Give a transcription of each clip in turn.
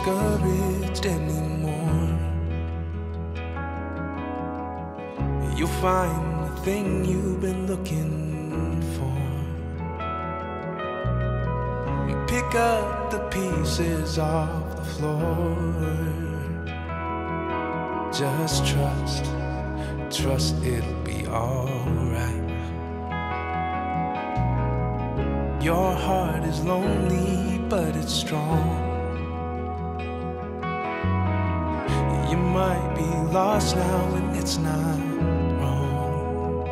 discouraged anymore. You'll find the thing you've been looking for. Pick up the pieces off the floor. Just trust, trust it'll be alright. Your heart is lonely, but it's strong. Might be lost now, and it's not wrong.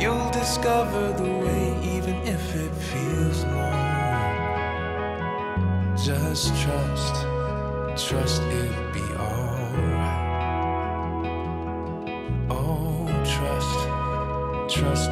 You'll discover the way, even if it feels long. Just trust, trust it'll be alright. Oh, trust, trust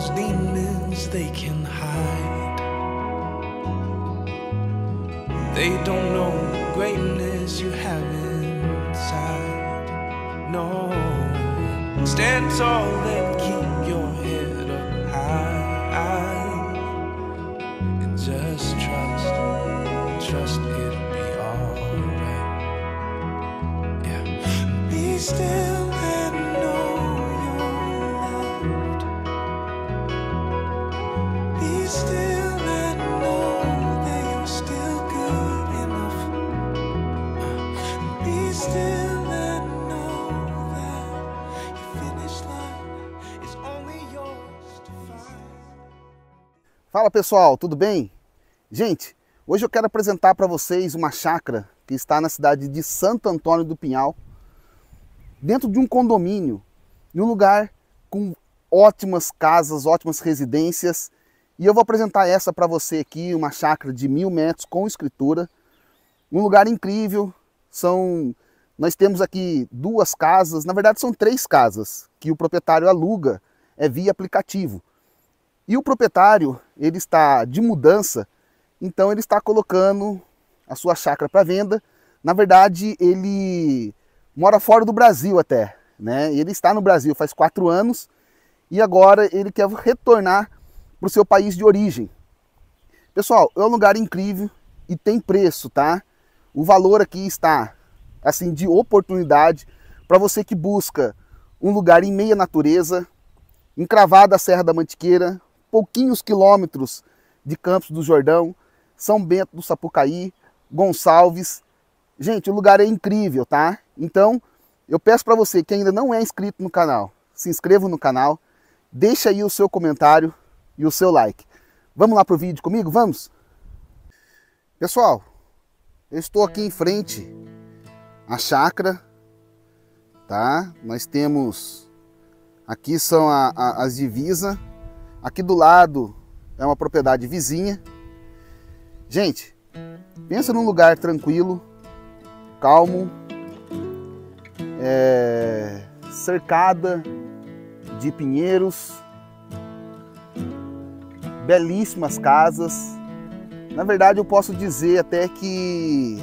those demons they can hide. They don't know the greatness you have inside. No, stand tall and Fala pessoal, tudo bem? Gente, hoje eu quero apresentar para vocês uma chácara que está na cidade de Santo Antônio do Pinhal, dentro de um condomínio, em um lugar com ótimas casas, ótimas residências. E eu vou apresentar essa para você aqui, uma chácara de mil metros com escritura, um lugar incrível. São, nós temos aqui duas casas, na verdade são três casas que o proprietário aluga é via aplicativo. E o proprietário, ele está de mudança, então ele está colocando a sua chácara para venda. Na verdade, ele mora fora do Brasil até, né? Ele está no Brasil faz quatro anos e agora ele quer retornar para o seu país de origem. Pessoal, é um lugar incrível e tem preço, tá? O valor aqui está assim de oportunidade para você que busca um lugar em meia natureza, encravada a Serra da Mantiqueira, pouquinhos quilômetros de Campos do Jordão, São Bento do Sapucaí, Gonçalves. Gente, o lugar é incrível, tá? Então, eu peço para você que ainda não é inscrito no canal, se inscreva no canal, deixa aí o seu comentário e o seu like. Vamos lá pro vídeo comigo? Vamos? Pessoal, eu estou aqui em frente à chácara, tá? Nós temos aqui são a- a- as divisas, aqui do lado é uma propriedade vizinha. Gente, pensa num lugar tranquilo, calmo, é, cercada de pinheiros, belíssimas casas. Na verdade, eu posso dizer até que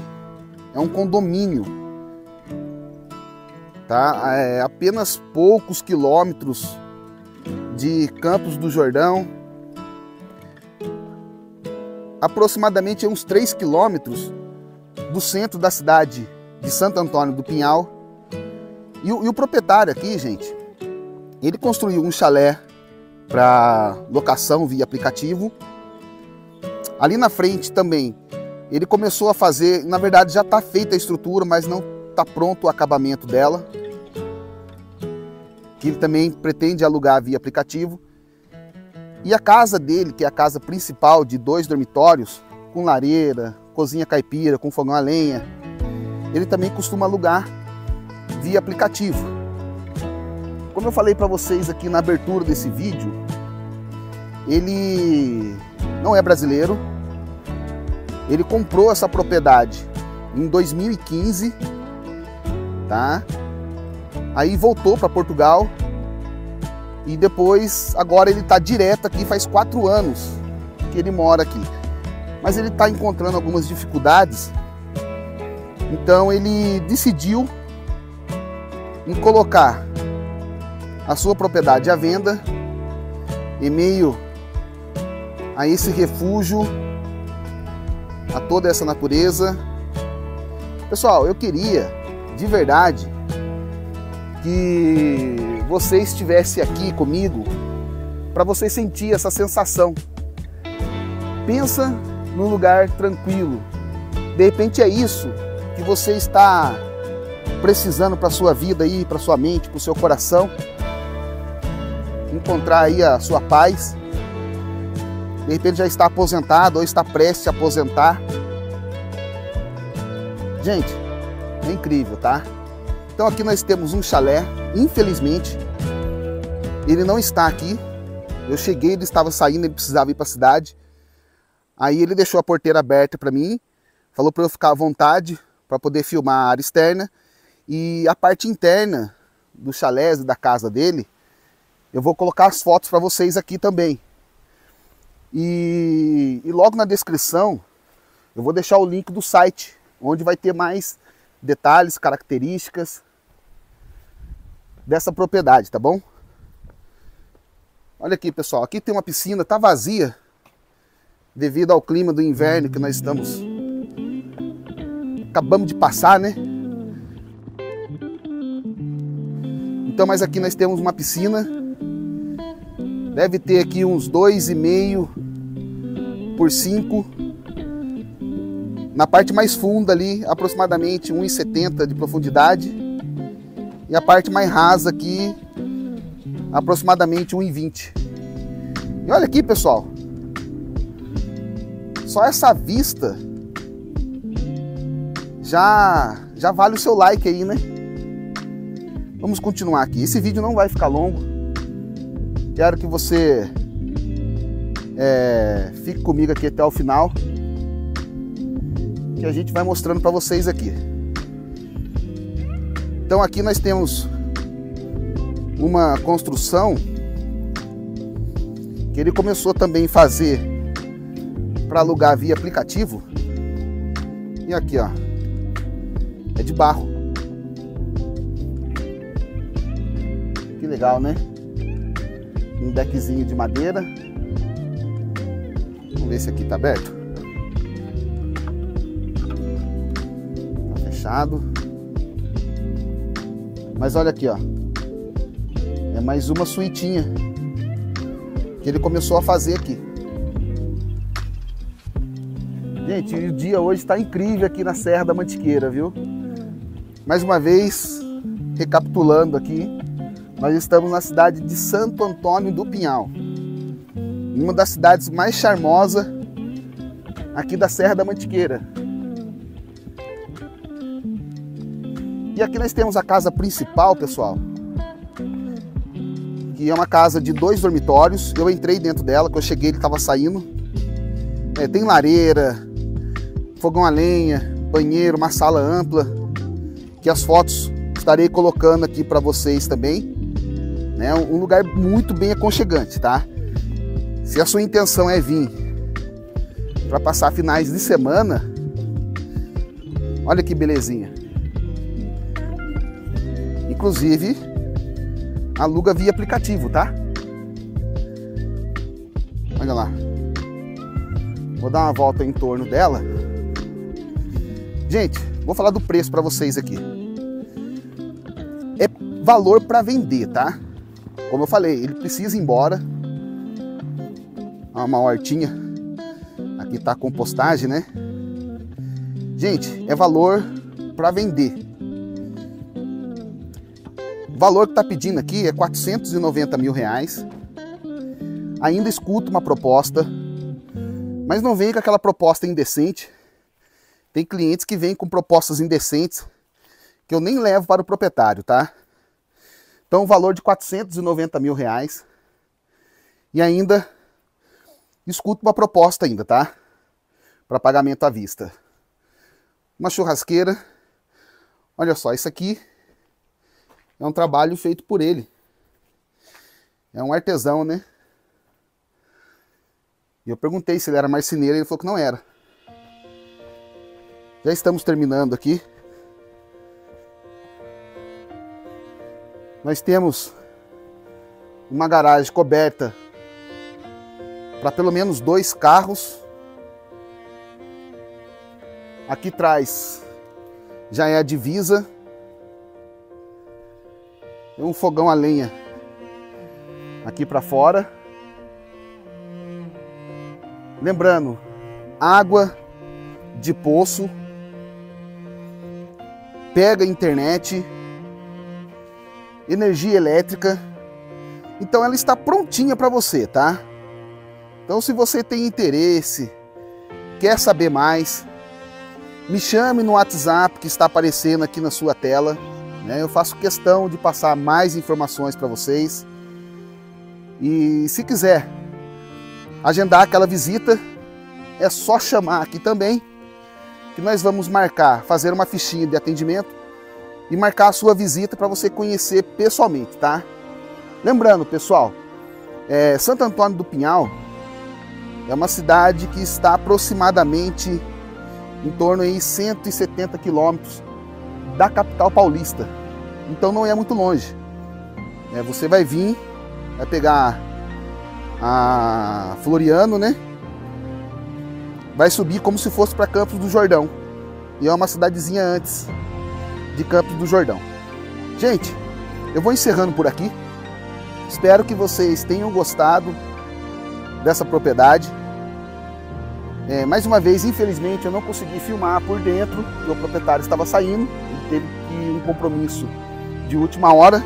é um condomínio, tá? É apenas poucos quilômetros de Campos do Jordão, aproximadamente uns 3 quilômetros do centro da cidade de Santo Antônio do Pinhal. E o, e o proprietário aqui, gente, ele construiu um chalé para locação via aplicativo. Ali na frente também, ele começou a fazer, na verdade já está feita a estrutura, mas não está pronto o acabamento dela. Que ele também pretende alugar via aplicativo. E a casa dele, que é a casa principal de dois dormitórios, com lareira, cozinha caipira, com fogão a lenha, ele também costuma alugar via aplicativo. Como eu falei para vocês aqui na abertura desse vídeo, ele não é brasileiro. Ele comprou essa propriedade em 2015, tá? Aí voltou para Portugal e depois agora ele está direto aqui faz quatro anos que ele mora aqui. Mas ele está encontrando algumas dificuldades, então ele decidiu em colocar a sua propriedade à venda em meio a esse refúgio, a toda essa natureza. Pessoal, eu queria de verdade que você estivesse aqui comigo para você sentir essa sensação. Pensa num lugar tranquilo. De repente é isso que você está precisando para sua vida aí, para sua mente, para o seu coração. Encontrar aí a sua paz. De repente já está aposentado ou está prestes a aposentar. Gente, é incrível, tá? Então aqui nós temos um chalé, infelizmente ele não está aqui. Eu cheguei, ele estava saindo, ele precisava ir para a cidade. Aí ele deixou a porteira aberta para mim, falou para eu ficar à vontade para poder filmar a área externa e a parte interna do chalé da casa dele. Eu vou colocar as fotos para vocês aqui também. E, e logo na descrição eu vou deixar o link do site, onde vai ter mais detalhes, características dessa propriedade, tá bom? Olha aqui, pessoal, aqui tem uma piscina, tá vazia devido ao clima do inverno que nós estamos acabamos de passar, né? Então, mas aqui nós temos uma piscina. Deve ter aqui uns 2,5 por 5. Na parte mais funda ali, aproximadamente 1,70 de profundidade. E a parte mais rasa aqui, aproximadamente 1,20. E olha aqui, pessoal. Só essa vista já já vale o seu like aí, né? Vamos continuar aqui. Esse vídeo não vai ficar longo. Quero que você é, fique comigo aqui até o final. Que a gente vai mostrando para vocês aqui. Então aqui nós temos uma construção que ele começou também a fazer para alugar via aplicativo. E aqui, ó, é de barro. Que legal, né? Um deckzinho de madeira. Vamos ver se aqui tá aberto. Tá fechado. Mas olha aqui, ó. É mais uma suitinha que ele começou a fazer aqui. Gente, o dia hoje está incrível aqui na Serra da Mantiqueira, viu? Mais uma vez, recapitulando aqui, nós estamos na cidade de Santo Antônio do Pinhal, uma das cidades mais charmosas aqui da Serra da Mantiqueira. E aqui nós temos a casa principal, pessoal, que é uma casa de dois dormitórios. Eu entrei dentro dela, quando eu cheguei ele estava saindo. É, tem lareira, fogão a lenha, banheiro, uma sala ampla, que as fotos estarei colocando aqui para vocês também. Né? Um lugar muito bem aconchegante, tá? Se a sua intenção é vir para passar finais de semana, olha que belezinha. Inclusive, aluga via aplicativo, tá? Olha lá. Vou dar uma volta em torno dela. Gente, vou falar do preço para vocês aqui valor para vender, tá? Como eu falei, ele precisa ir embora. Uma hortinha. Aqui tá a compostagem, né? Gente, é valor para vender. O valor que tá pedindo aqui é 490 mil reais. Ainda escuto uma proposta, mas não vem com aquela proposta indecente Tem clientes que vêm com propostas indecentes que eu nem levo para o proprietário, tá? Então, o valor de 490 mil reais. E ainda escuto uma proposta ainda, tá? Para pagamento à vista. Uma churrasqueira. Olha só, isso aqui é um trabalho feito por ele. É um artesão, né? E eu perguntei se ele era marceneiro, ele falou que não era. Já estamos terminando aqui. Nós temos uma garagem coberta para pelo menos dois carros. Aqui atrás já é a divisa. Um fogão a lenha aqui para fora. Lembrando, água de poço, pega internet, energia elétrica. Então ela está prontinha para você, tá? Então se você tem interesse, quer saber mais, me chame no WhatsApp que está aparecendo aqui na sua tela. Né? Eu faço questão de passar mais informações para vocês. E se quiser agendar aquela visita, é só chamar aqui também, que nós vamos marcar, fazer uma fichinha de atendimento e marcar a sua visita para você conhecer pessoalmente, tá? Lembrando, pessoal, é, Santo Antônio do Pinhal é uma cidade que está aproximadamente em torno de 170 quilômetros da capital paulista. Então não é muito longe. É, você vai vir, vai pegar a Floriano, né? Vai subir como se fosse para Campos do Jordão. E é uma cidadezinha antes de Campos do Jordão. Gente, eu vou encerrando por aqui. Espero que vocês tenham gostado dessa propriedade. É, mais uma vez, infelizmente, eu não consegui filmar por dentro, o proprietário estava saindo, ele teve um compromisso de última hora.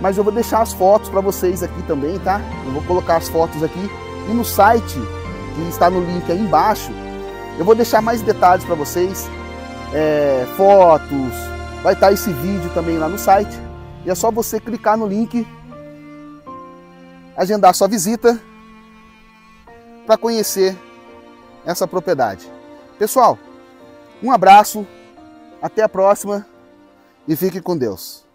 Mas eu vou deixar as fotos para vocês aqui também, tá? Eu vou colocar as fotos aqui e no site que está no link aí embaixo, eu vou deixar mais detalhes para vocês, é, fotos, vai estar esse vídeo também lá no site. E é só você clicar no link, agendar sua visita para conhecer essa propriedade. Pessoal, um abraço, até a próxima e fique com Deus.